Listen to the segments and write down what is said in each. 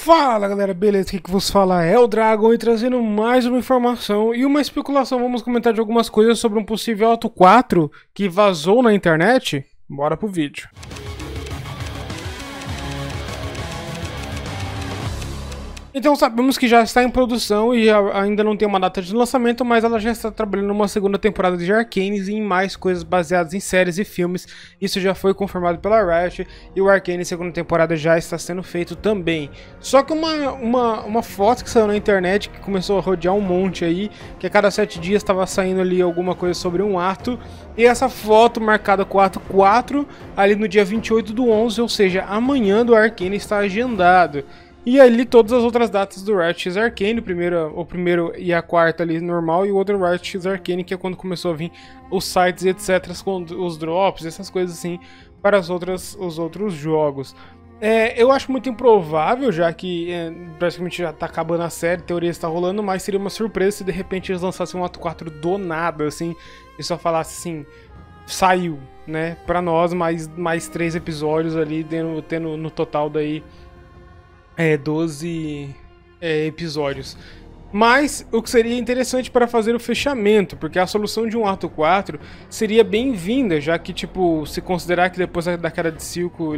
Fala galera, beleza? Aqui que vos fala é o Dragon e trazendo mais uma informação e uma especulação. Vamos comentar de algumas coisas sobre um possível Auto 4 que vazou na internet. Bora pro vídeo. Então sabemos que já está em produção e ainda não tem uma data de lançamento, mas ela já está trabalhando numa segunda temporada de Arcane e em mais coisas baseadas em séries e filmes. Isso já foi confirmado pela Riot e o Arcane segunda temporada já está sendo feito também. Só que uma, uma, uma foto que saiu na internet que começou a rodear um monte aí, que a cada sete dias estava saindo ali alguma coisa sobre um ato. E essa foto marcada com o ato 4 ali no dia 28 do 11, ou seja, amanhã do Arcane está agendado. E ali todas as outras datas do Riot X Arcane, o primeiro, o primeiro e a quarta ali normal, e o outro Riot X Arcane, que é quando começou a vir os sites e etc, com os drops, essas coisas assim, para as outras, os outros jogos. É, eu acho muito improvável, já que é, praticamente já tá acabando a série, teoria está rolando, mas seria uma surpresa se de repente eles lançassem um ato 4 do nada, assim, e só falasse assim, saiu, né, pra nós, mais, mais três episódios ali, tendo, tendo no total daí é, 12 é, episódios. Mas o que seria interessante para fazer o fechamento, porque a solução de um ato 4 seria bem-vinda, já que, tipo, se considerar que depois da queda de Silco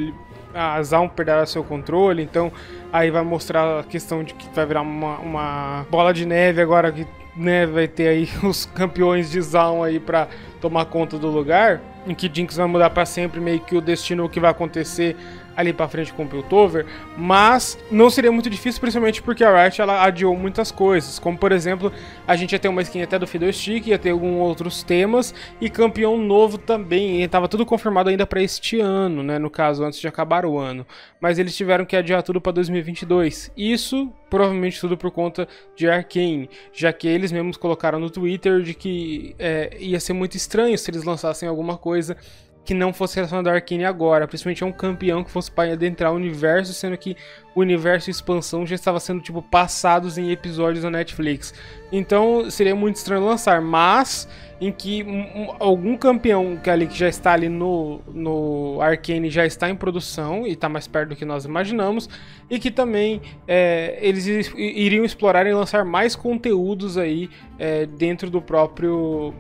a Zaun perderá seu controle, então aí vai mostrar a questão de que vai virar uma, uma bola de neve agora que né, vai ter aí os campeões de Zaun aí para tomar conta do lugar, em que Jinx vai mudar para sempre meio que o destino o que vai acontecer ali para frente com o Piltover, mas não seria muito difícil, principalmente porque a Riot ela adiou muitas coisas, como por exemplo, a gente ia ter uma skin até do Fiddlestick, ia ter alguns outros temas e campeão novo também, e tava tudo confirmado ainda para este ano, né, no caso antes de acabar o ano, mas eles tiveram que adiar tudo para 2022. Isso provavelmente tudo por conta de Arkane, já que eles mesmos colocaram no Twitter de que é, ia ser muito estranho se eles lançassem alguma coisa que não fosse relacionado a Arkane agora, principalmente a um campeão que fosse para adentrar o universo, sendo que o universo expansão já estava sendo tipo passados em episódios da Netflix. Então seria muito estranho lançar, mas em que um, algum campeão que ali que já está ali no no Arkane já está em produção e está mais perto do que nós imaginamos e que também é, eles iriam explorar e lançar mais conteúdos aí é, dentro do próprio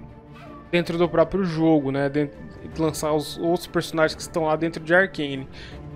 dentro do próprio jogo, né? Dentro, lançar os outros personagens que estão lá dentro de Arcane.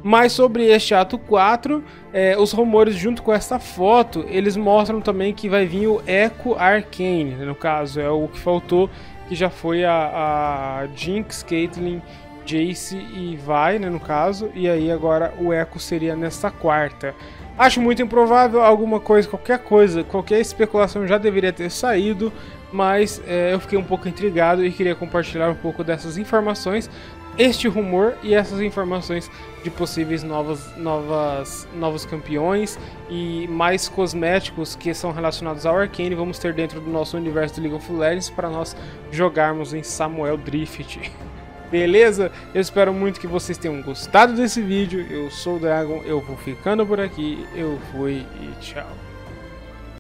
Mas sobre este ato 4, é, os rumores junto com essa foto, eles mostram também que vai vir o Echo Arcane, né? no caso, é o que faltou, que já foi a, a Jinx, Caitlyn, Jace e vai, né, no caso, e aí agora o Echo seria nessa quarta. Acho muito improvável alguma coisa, qualquer coisa, qualquer especulação já deveria ter saído, mas é, eu fiquei um pouco intrigado e queria compartilhar um pouco dessas informações, este rumor e essas informações de possíveis novas, novas, novos campeões e mais cosméticos que são relacionados ao Arcane vamos ter dentro do nosso universo do League of Legends para nós jogarmos em Samuel Drift. Beleza? Eu espero muito que vocês tenham gostado desse vídeo. Eu sou o Dragon, eu vou ficando por aqui. Eu fui e tchau.